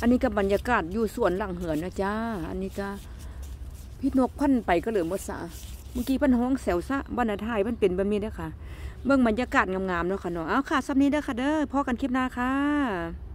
อันนี้ก็บรรยากาศอยู่สวนหลังเหือนนะจ้า อันนี้ก็พี่นกพันไปก็เหลือมดสะเมื่อกี้พันห้องแสวซะบ้านนาไทยมันเป็นแบบนี้เด้ยค่ะเบื้องบรรยากาศงามๆเนาะค่ะเนาะเอาค่ะซับนี้เด้อค่ะเด้อพอกันคลิปหน้าค่ะ